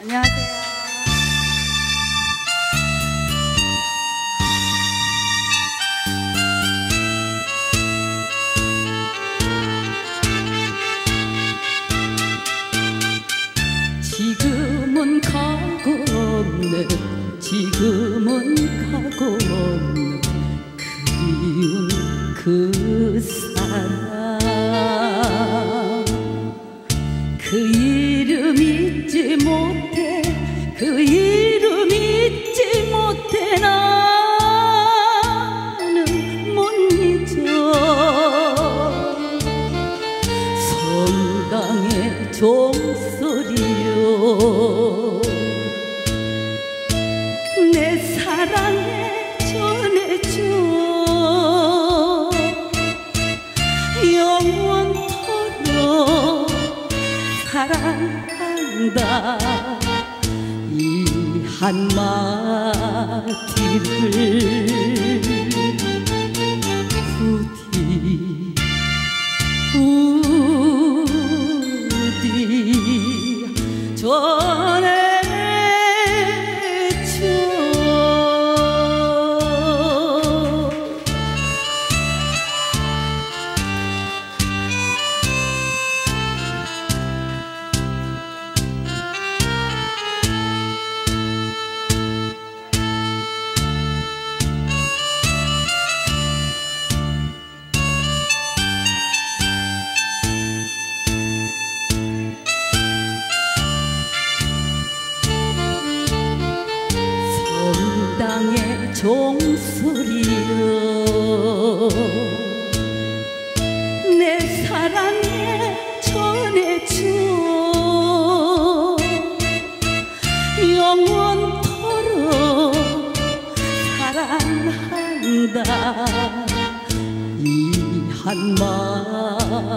안녕하세요. 지금은 가고 없네 지금은 가고 종소리요 내 사랑에 전해줘. 영원토록 사랑한다. 이 한마디를 종소리여. 내 사랑에 전해줘 영원토록 사랑한다. 이 한마디를